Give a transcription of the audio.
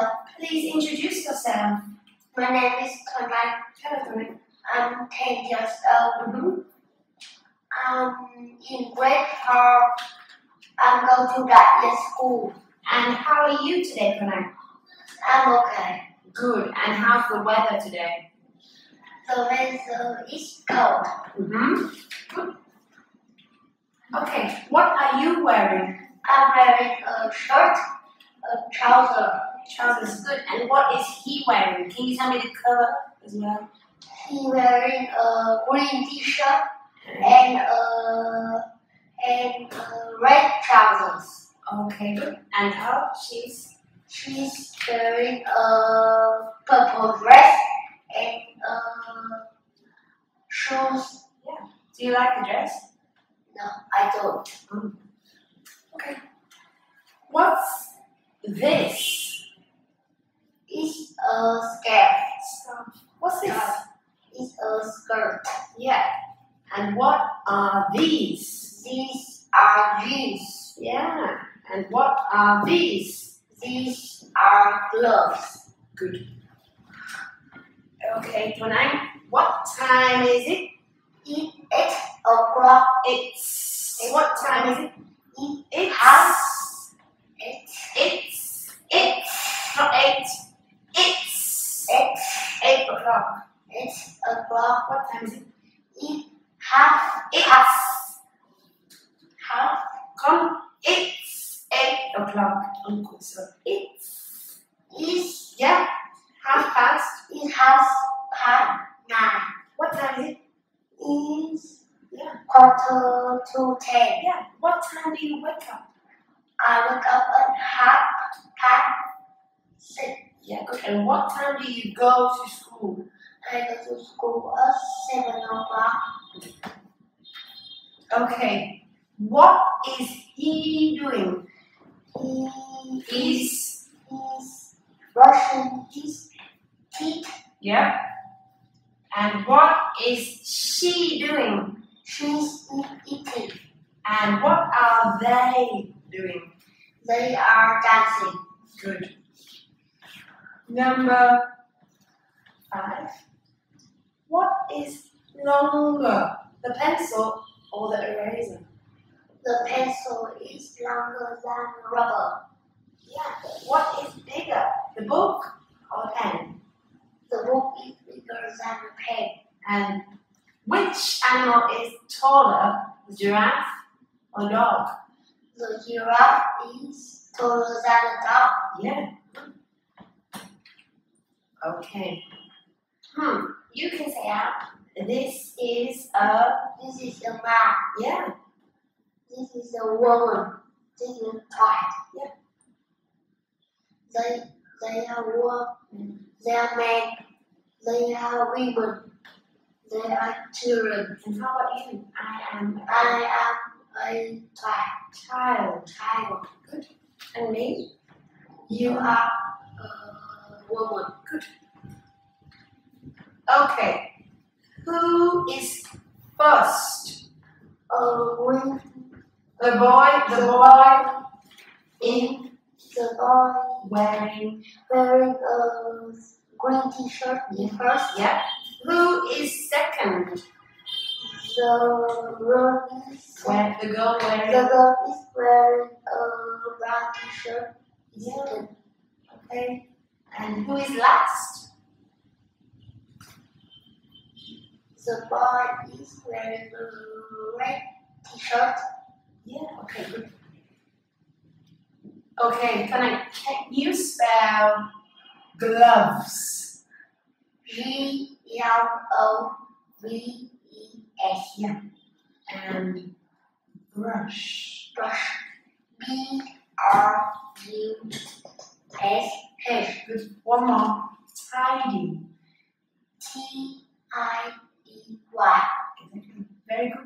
Hello, Please introduce yourself. my name is Conrad. Hello. I'm 10 years old. Mm-hmm. I'm in grade 4. I'm going to Đại school. And how are you today, Pranay? I'm okay. Good. And how's the weather today? The weather is cold. Mm-hmm. Good. Okay. What are you wearing? I'm wearing a shirt, a trouser. Trousers. Good. And what is he wearing? Can you tell me the color as well? He wearing a green t-shirt and a and a red trousers. Okay. Good. And how she's She's wearing a purple dress and uh, shoes. Yeah. Do you like the dress? No, I don't. Mm. Okay. What's this? It's a skirt. What's this? It's a skirt. Yeah. And what are these? These are jeans. Yeah. And what are these? These are gloves. Good. Okay, tonight, what time is it? It's eight o'clock. It's what time is it? It It's has it's it's it's not eight. It's it's eight o'clock. it's o'clock. What time is it? It half It's half come. It's eight o'clock. Uncle, so it's is yeah half past. it has past nine. What time is it? Is Yeah. quarter to ten. Yeah. What time do you wake up? I wake up at half past six. Yeah, good. And what time do you go to school? I go to school at seven o'clock. Okay. What is he doing? He He's is brushing his teeth. yeah. And what is she doing? She's eating. And what are they doing? They are dancing. Good. Number five. What is longer, the pencil or the eraser? The pencil is longer than rubber. Yeah. What is bigger, the book or the pen? The book is bigger than the pen. And which animal is taller, the giraffe or the dog? The giraffe is taller than a dog. Yeah. Okay. Hmm. You can say out. This is a This is a man. yeah. This is a woman. This is a child. Yeah. They they are women. They are men. They are women. They are children. And how about you? I am I am a child. child. Child. And me? You are a woman. Okay. Who is first? A woman. The boy. The boy in The boy wearing wearing a green t-shirt is first. yeah. Who is second? The girl is Where the girl the girl is wearing a brown t-shirt. Yeah. okay. And who is last? the boy is wearing a red t-shirt. Yeah, okay, good. Okay, can I can you spell gloves? G L O V E S. Yeah. And brush. Brush. B R U S H. Good. One more. Tidy. T I black. Very good